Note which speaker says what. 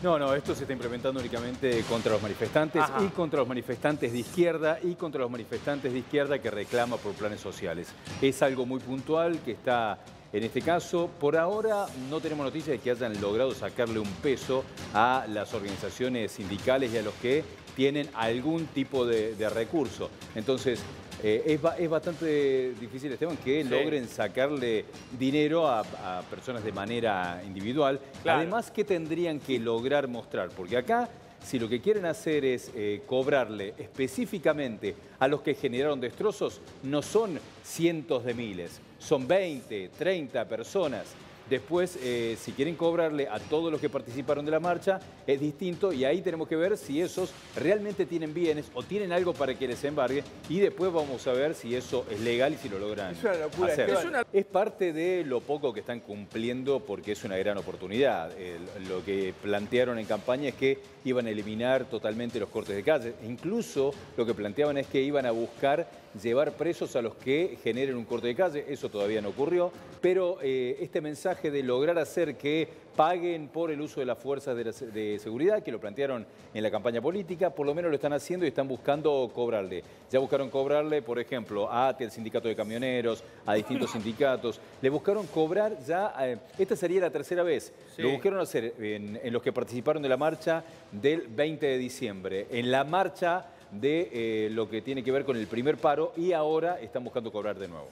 Speaker 1: No, no, esto se está implementando únicamente contra los manifestantes
Speaker 2: Ajá.
Speaker 1: y contra los manifestantes de izquierda y contra los manifestantes de izquierda que reclama por planes sociales. Es algo muy puntual que está en este caso. Por ahora no tenemos noticias de que hayan logrado sacarle un peso a las organizaciones sindicales y a los que tienen algún tipo de, de recurso. Entonces, eh, es, es bastante difícil, Esteban, que
Speaker 2: Sí.
Speaker 1: logren sacarle dinero a, a personas de manera individual.
Speaker 2: Claro.
Speaker 1: Además, ¿qué tendrían que lograr mostrar? Porque acá, si lo que quieren hacer es eh, cobrarle específicamente a los que generaron destrozos, no son cientos de miles, son 20, 30 personas. Después, eh, si quieren cobrarle a todos los que participaron de la marcha, es distinto y ahí tenemos que ver si esos realmente tienen bienes o tienen algo para que les embargue y después vamos a ver si eso es legal y si lo logran
Speaker 3: Es una locura,
Speaker 1: hacer.
Speaker 2: Es una-
Speaker 1: Es parte de lo poco que están cumpliendo porque es una gran oportunidad. Lo que plantearon en campaña es que iban a eliminar totalmente los cortes de calle. Incluso lo que planteaban es que iban a buscar llevar presos a los que generen un corte de calle. Eso todavía no ocurrió. Pero eh, este mensaje de lograr hacer que paguen por el uso de las fuerzas de, la se- de seguridad, que lo plantearon en la campaña política, por lo menos lo están haciendo y están buscando cobrarle. Ya buscaron cobrarle, por ejemplo, a ATE, el sindicato de camioneros, a distintos sindicatos. Le buscaron cobrar ya, eh, esta sería la tercera vez,
Speaker 2: Sí.
Speaker 1: lo buscaron hacer en, en los que participaron de la marcha del 20 de diciembre, en la marcha de eh, lo que tiene que ver con el primer paro y ahora están buscando cobrar de nuevo.